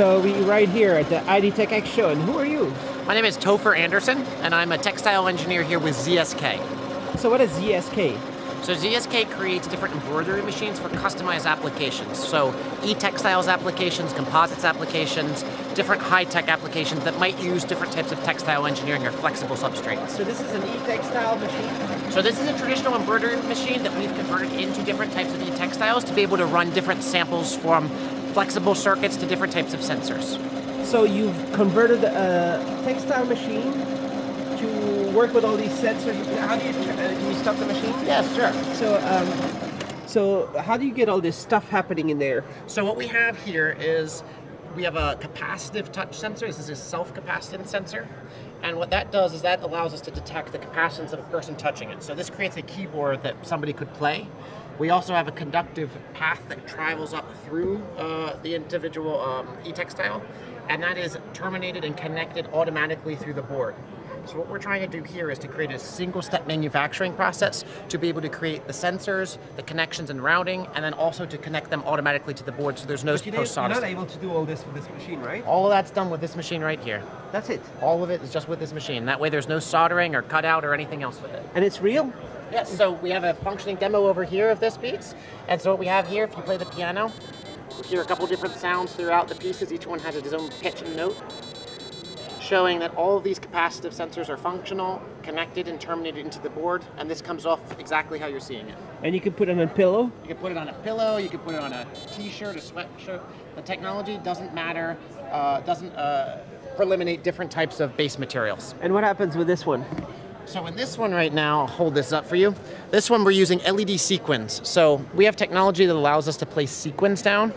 So we right here at the IDTechEx show, and who are you? My name is Topher Anderson, and I'm a textile engineer here with ZSK. So what is ZSK? So ZSK creates different embroidery machines for customized applications. So e-textiles applications, composites applications, different high-tech applications that might use different types of textile engineering or flexible substrates. So this is an e-textile machine? So this is a traditional embroidery machine that we've converted into different types of e-textiles to be able to run different samples from flexible circuits to different types of sensors. So you've converted a textile machine to work with all these sensors. How do you, uh, can you stop the machine? Yeah, sure. So, um, so how do you get all this stuff happening in there? So what we have here is we have a capacitive touch sensor. This is a self-capacitance sensor. And what that does is that allows us to detect the capacitance of a person touching it. So this creates a keyboard that somebody could play. We also have a conductive path that travels up through uh, the individual um, e-textile, and that is terminated and connected automatically through the board. So what we're trying to do here is to create a single step manufacturing process to be able to create the sensors, the connections and routing, and then also to connect them automatically to the board so there's no post solder. You're not able to do all this with this machine, right? All of that's done with this machine right here. That's it? All of it is just with this machine. That way there's no soldering or cutout or anything else with it. And it's real? Yes, so we have a functioning demo over here of this piece. And so what we have here, if you play the piano, you hear a couple different sounds throughout the pieces. Each one has its own pitch and note, showing that all of these capacitive sensors are functional, connected and terminated into the board, and this comes off exactly how you're seeing it. And you can put it on a pillow? You can put it on a pillow, you can put it on a t-shirt, a sweatshirt. The technology doesn't matter, uh, doesn't uh, eliminate different types of base materials. And what happens with this one? So in this one right now, I'll hold this up for you. This one we're using LED sequins. So we have technology that allows us to place sequins down.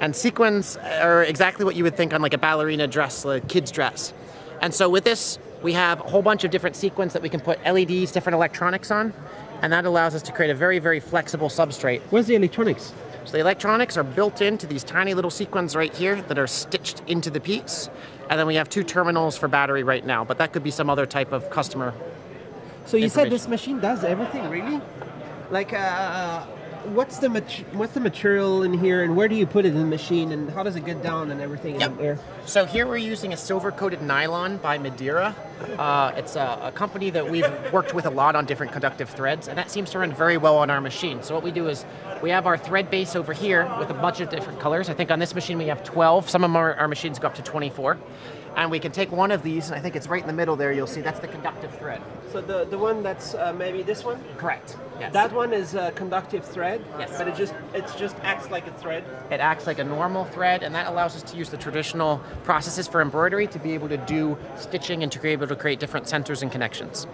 And sequins are exactly what you would think on like a ballerina dress, a kid's dress. And so with this, we have a whole bunch of different sequins that we can put LEDs, different electronics on. And that allows us to create a very, very flexible substrate. Where's the electronics? So the electronics are built into these tiny little sequins right here that are stitched into the piece. And then we have two terminals for battery right now, but that could be some other type of customer so you said this machine does everything, really? Like, uh, what's the what's the material in here, and where do you put it in the machine, and how does it get down and everything yep. in there? So here we're using a silver-coated nylon by Madeira. Uh, it's a, a, company that we've worked with a lot on different conductive threads, and that seems to run very well on our machine. So what we do is we have our thread base over here with a bunch of different colors. I think on this machine we have 12. Some of our, our machines go up to 24 and we can take one of these, and I think it's right in the middle there, you'll see that's the conductive thread. So the, the one that's uh, maybe this one? Correct, yes. That one is a conductive thread, yes. but it just it just acts like a thread? It acts like a normal thread, and that allows us to use the traditional processes for embroidery to be able to do stitching and to be able to create different sensors and connections.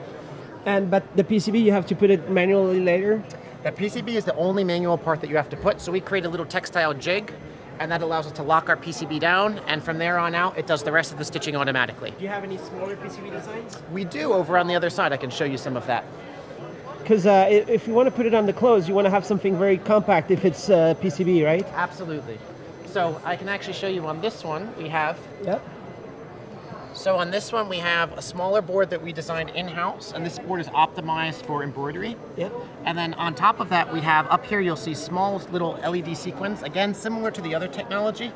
And But the PCB, you have to put it manually later? The PCB is the only manual part that you have to put, so we create a little textile jig and that allows us to lock our PCB down, and from there on out, it does the rest of the stitching automatically. Do you have any smaller PCB designs? We do over on the other side. I can show you some of that. Because uh, if you want to put it on the clothes, you want to have something very compact if it's uh, PCB, right? Absolutely. So I can actually show you on this one, we have yep. So on this one, we have a smaller board that we designed in-house, and this board is optimized for embroidery. Yep. And then on top of that, we have up here, you'll see small little LED sequins, again, similar to the other technology,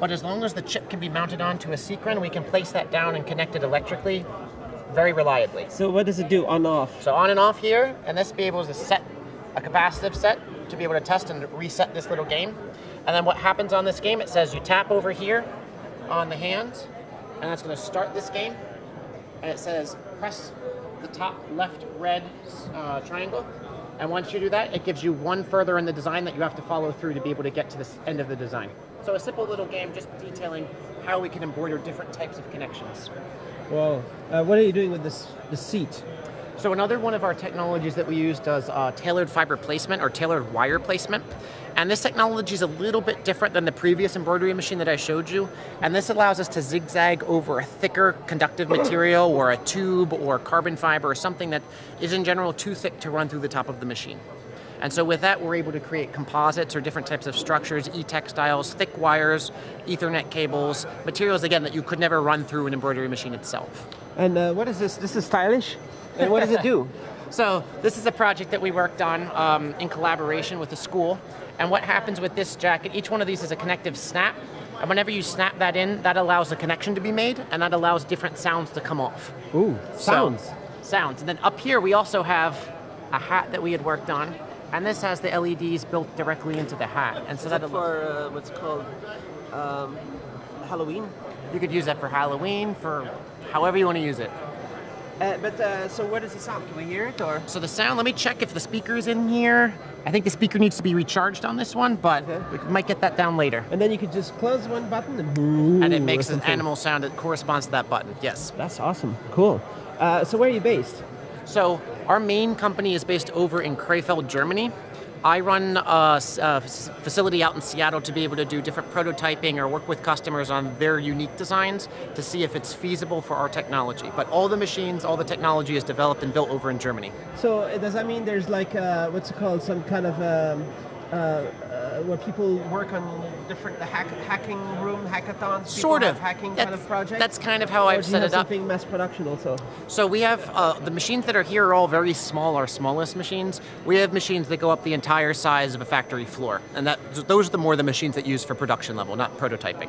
but as long as the chip can be mounted onto a sequin, we can place that down and connect it electrically very reliably. So what does it do, on off? So on and off here, and this be able to set a capacitive set to be able to test and reset this little game. And then what happens on this game, it says you tap over here on the hands, and that's going to start this game. And it says press the top left red uh, triangle. And once you do that, it gives you one further in the design that you have to follow through to be able to get to the end of the design. So a simple little game just detailing how we can embroider different types of connections. Well, uh, what are you doing with this the seat? So another one of our technologies that we use does uh, tailored fiber placement or tailored wire placement. And this technology is a little bit different than the previous embroidery machine that I showed you. And this allows us to zigzag over a thicker conductive material or a tube or carbon fiber or something that is in general too thick to run through the top of the machine. And so with that, we're able to create composites or different types of structures, e-textiles, thick wires, ethernet cables, materials, again, that you could never run through an embroidery machine itself. And uh, what is this? This is stylish? And what does it do? so this is a project that we worked on um, in collaboration with the school. And what happens with this jacket, each one of these is a connective snap. And whenever you snap that in, that allows a connection to be made, and that allows different sounds to come off. Ooh, sounds. So, sounds. And then up here, we also have a hat that we had worked on, and this has the LEDs built directly into the hat. And so Is that that for uh, what's called um, Halloween? you could use that for Halloween, for however you want to use it. Uh, but uh, so what is the sound? Can we hear it or? So the sound, let me check if the speaker's in here. I think the speaker needs to be recharged on this one, but Okay. we might get that down later. And then you could just close one button and boom, And it makes an animal sound that corresponds to that button, yes. That's awesome. Cool. Uh, so where are you based? So our main company is based over in Krefeld, Germany. I run a facility out in Seattle to be able to do different prototyping or work with customers on their unique designs to see if it's feasible for our technology. But all the machines, all the technology is developed and built over in Germany. So uh, does that mean there's like uh, what's it called? Some kind of um, uh, uh, where people work on different the hack, hacking room hackathons. Sort of. hacking That's- kind of projects. that's kind of how Or I've set it up. Mass production also. So we have uh, the machines that are here are all very small, our smallest machines. We have machines that go up the entire size of a factory floor, and that those are the more the machines that use for production level, not prototyping.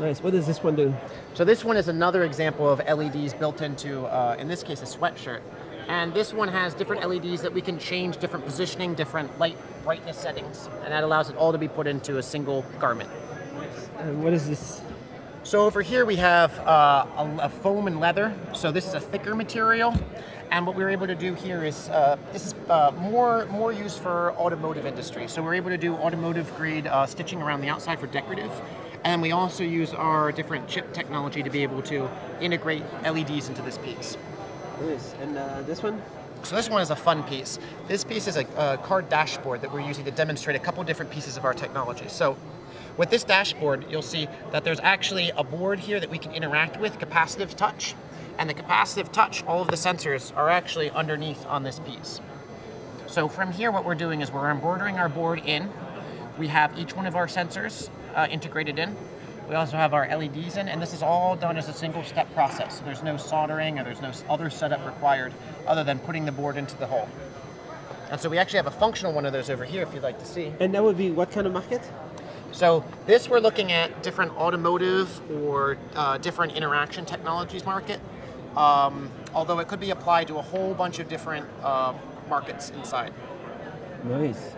Nice. What does this one do? So this one is another example of LEDs built into, uh, in this case, a sweatshirt. And this one has different LEDs that we can change different positioning, different light brightness settings, and that allows it all to be put into a single garment. Uh, what is this? So over here we have uh, a, a foam and leather. So this is a thicker material. And what we were able to do here is uh, this is uh, more more used for automotive industry. So we're able to do automotive grade uh, stitching around the outside for decorative. And we also use our different chip technology to be able to integrate LEDs into this piece. Nice. And uh, this one? So this one is a fun piece. This piece is a, a dashboard that we're using to demonstrate a couple different pieces of our technology. So with this dashboard, you'll see that there's actually a board here that we can interact with, capacitive touch. And the capacitive touch, all of the sensors are actually underneath on this piece. So from here, what we're doing is we're embroidering our board in. We have each one of our sensors uh, integrated in. We also have our LEDs in, and this is all done as a single step process. So there's no soldering or there's no other setup required other than putting the board into the hole. And so we actually have a functional one of those over here if you'd like to see. And that would be what kind of market? So this we're looking at different automotive or uh, different interaction technologies market. Um, although it could be applied to a whole bunch of different uh, markets inside. Nice.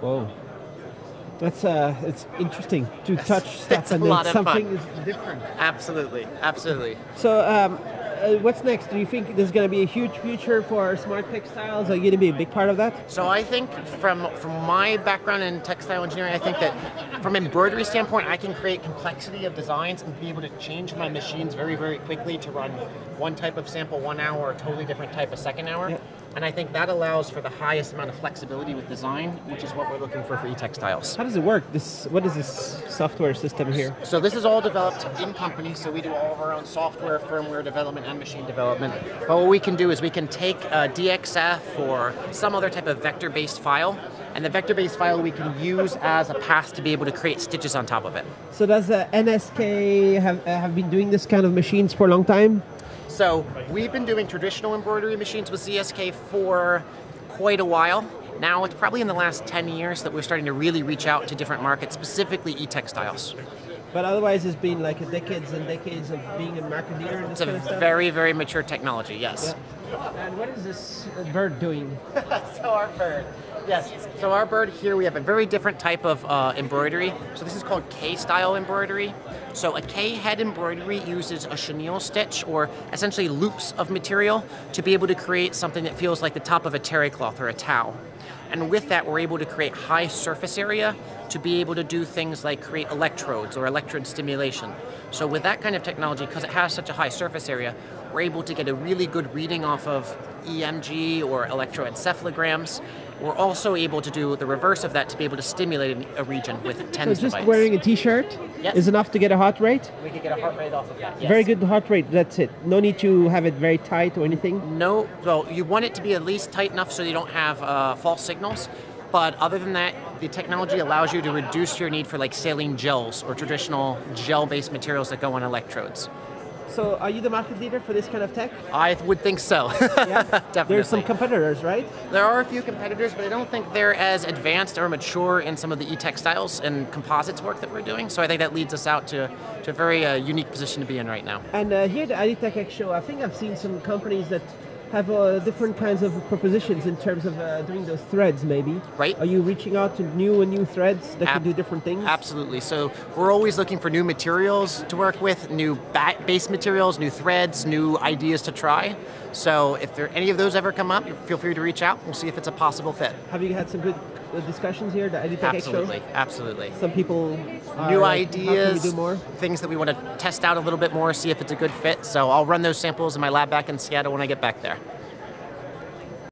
Whoa. That's uh, it's interesting to touch stuff and then something is different. Absolutely, absolutely. So, um, uh, what's next? Do you think there's going to be a huge future for smart textiles? Are you going to be a big part of that? So I think from from my background in textile engineering, I think that from embroidery standpoint, I can create complexity of designs and be able to change my machines very, very quickly to run one type of sample one hour or a totally different type of second hour. And I think that allows for the highest amount of flexibility with design, which is what we're looking for for e-textiles. How does it work? This what is this software system here? So this is all developed in company, so we do all of our own software, firmware development, and machine development. But what we can do is we can take a DXF or some other type of vector-based file, and the vector-based file we can use as a path to be able to create stitches on top of it. So does uh, NSK have uh, have been doing this kind of machines for a long time? So we've been doing traditional embroidery machines with ZSK for quite a while. Now it's probably in the last 10 years that we're starting to really reach out to different markets, specifically e-textiles. But otherwise, it's been like decades and decades of being a market leader in this It's a kind of stuff. very, very mature technology, yes. Yeah. And what is this uh, bird doing? so our bird. Yes. So our bird here, we have a very different type of uh, embroidery. So this is called K-style embroidery. So a K-head embroidery uses a chenille stitch, or essentially loops of material, to be able to create something that feels like the top of a terry cloth or a towel. And with that, we're able to create high surface area to be able to do things like create electrodes or electrode stimulation. So with that kind of technology, because it has such a high surface area, we're able to get a really good reading off of EMG or electroencephalograms. We're also able to do the reverse of that to be able to stimulate a region with So TENS just device. wearing a T-shirt Yes. is enough to get a heart rate. we could get a heart rate off of that. yes. Very good heart rate. That's it. No need to have it very tight or anything. No, well, you want it to be at least tight enough so you don't have uh, false signals. But other than that, the technology allows you to reduce your need for like saline gels or traditional gel-based materials that go on electrodes. So, are you the market leader for this kind of tech? I would think so. Yeah. Definitely. There's some competitors, right? There are a few competitors, but I don't think they're as advanced or mature in some of the e-textiles and composites work that we're doing. So I think that leads us out to, to a very uh, unique position to be in right now. And uh, here at the IDTechEx show, I think I've seen some companies that have uh, different kinds of propositions in terms of uh, doing those threads, maybe. Right. Are you reaching out to new and new threads that Ab- can do different things? Absolutely. So we're always looking for new materials to work with, new ba- base materials, new threads, new ideas to try. So if there any of those ever come up, feel free to reach out. We'll see if it's a possible fit. Have you had some good discussions here the IDTechEx show? Absolutely, absolutely. Some people New like, ideas, do more? things that we want to test out a little bit more, see if it's a good fit. So I'll run those samples in my lab back in Seattle when I get back there.